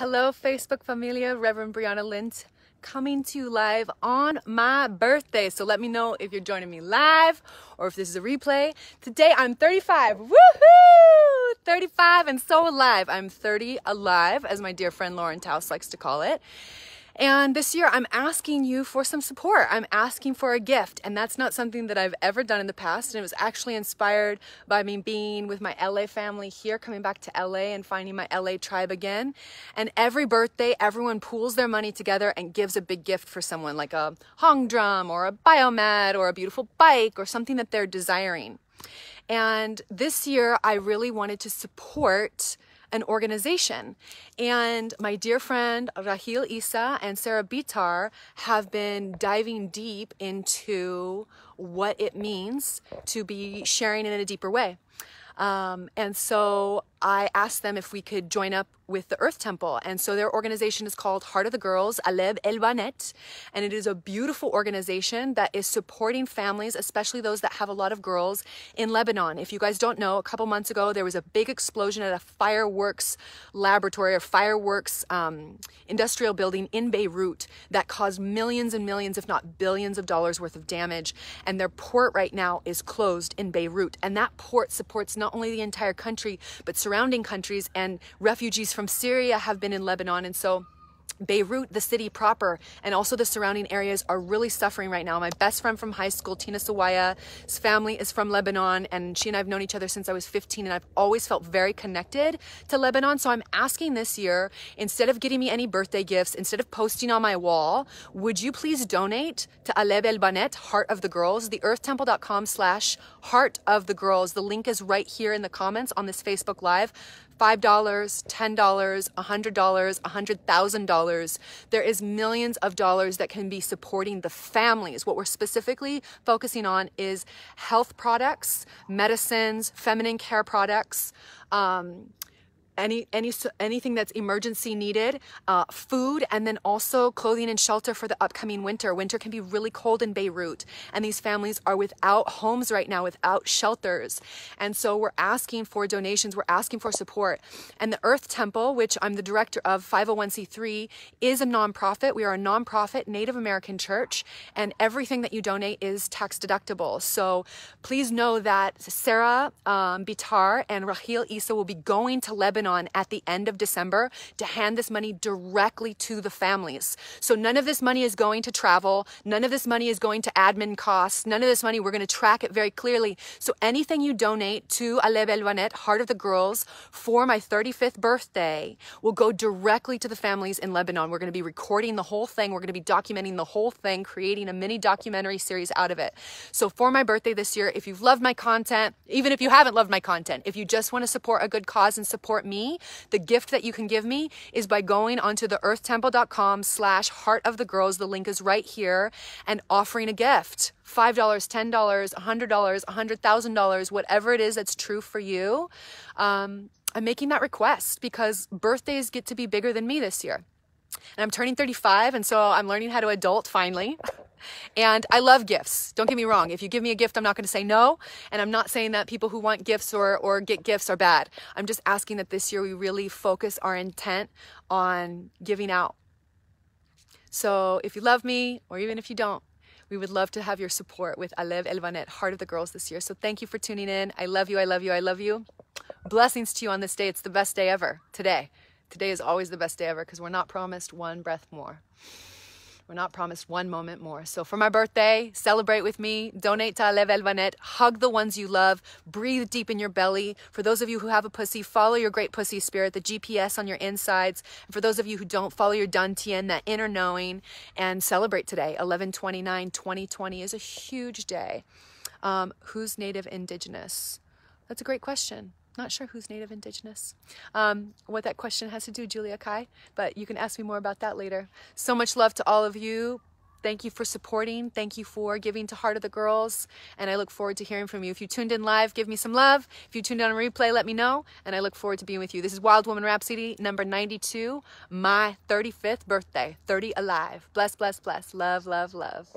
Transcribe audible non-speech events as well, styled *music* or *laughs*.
Hello, Facebook familia, Reverend Briana Lynn coming to you live on my birthday. So let me know if you're joining me live or if this is a replay. Today I'm 35. Woohoo! 35 and so alive. I'm 30 alive, as my dear friend Lauren Taus likes to call it. And this year, I'm asking you for some support. I'm asking for a gift. And that's not something that I've ever done in the past. And it was actually inspired by me being with my LA family here, coming back to LA and finding my LA tribe again. And every birthday, everyone pools their money together and gives a big gift for someone, like a hang drum or a biomat or a beautiful bike or something that they're desiring. And this year, I really wanted to support an organization. And my dear friend Rahil Isa and Sarah Bitar have been diving deep into what it means to be sharing in a deeper way. Um, and so I asked them if we could join up with the Earth Temple. And so their organization is called Heart of the Girls, Aleb El Banet. And it is a beautiful organization that is supporting families, especially those that have a lot of girls in Lebanon. If you guys don't know, a couple months ago, there was a big explosion at a fireworks laboratory or fireworks um, industrial building in Beirut that caused millions and millions, if not billions of dollars worth of damage. And their port right now is closed in Beirut. And that port supports not only the entire country, but countries and refugees from Syria have been in Lebanon. And so Beirut, the city proper, and also the surrounding areas are really suffering right now. My best friend from high school, Tina Sawaya's family is from Lebanon, and she and I have known each other since I was 15, and I've always felt very connected to Lebanon. So I'm asking this year, instead of getting me any birthday gifts, instead of posting on my wall, would you please donate to Aleb El Banet, Heart of the Girls, theearthtemple.com slash Heart of the Girls. The link is right here in the comments on this Facebook Live. $5, $10, $100, $100,000. There is millions of dollars that can be supporting the families. What we're specifically focusing on is health products, medicines, feminine care products, um, any any anything that's emergency needed, uh, food, and then also clothing and shelter for the upcoming winter. Winter can be really cold in Beirut, and these families are without homes right now, without shelters, and so we're asking for donations. We're asking for support. And the Earth Temple, which I'm the director of, 501c3, is a nonprofit. We are a nonprofit Native American church, and everything that you donate is tax deductible. So please know that Sarah um, Bitar and Rahil Isa will be going to Lebanon on at the end of December to hand this money directly to the families. So none of this money is going to travel. None of this money is going to admin costs. None of this money, we're going to track it very clearly. So anything you donate to Aleb El Banet, Heart of the Girls, for my 35th birthday will go directly to the families in Lebanon. We're going to be recording the whole thing. We're going to be documenting the whole thing, creating a mini documentary series out of it. So for my birthday this year, if you've loved my content, even if you haven't loved my content, if you just want to support a good cause and support me, the gift that you can give me is by going onto the earthtemple.com slash heart of the girls. The link is right here and offering a gift. $5, $10, $100, $100,000, whatever it is that's true for you. Um, I'm making that request because birthdays get to be bigger than me this year. And I'm turning 35, and so I'm learning how to adult finally. *laughs* And I love gifts. Don't get me wrong. If you give me a gift, I'm not going to say no. And I'm not saying that people who want gifts or, or get gifts are bad. I'm just asking that this year we really focus our intent on giving out. So if you love me, or even if you don't, we would love to have your support with Aleb El Banet, Heart of the Girls this year. So thank you for tuning in. I love you. I love you. I love you. Blessings to you on this day. It's the best day ever today. Today is always the best day ever because we're not promised one breath more. We're not promised one moment more. So for my birthday, celebrate with me, donate to Aleb El Banet, hug the ones you love, breathe deep in your belly. For those of you who have a pussy, follow your great pussy spirit, the GPS on your insides. And for those of you who don't, follow your Dantian, that inner knowing, and celebrate today. 1129 2020 is a huge day. Um, who's native indigenous? That's a great question. Not sure who's native indigenous. Um, what that question has to do, Julia Kai, but you can ask me more about that later. So much love to all of you. Thank you for supporting. Thank you for giving to Heart of the Girls. And I look forward to hearing from you. If you tuned in live, give me some love. If you tuned in on replay, let me know. And I look forward to being with you. This is Wild Woman Rhapsody number 92, my 35th birthday, 30 alive. Bless, bless, bless. Love, love, love.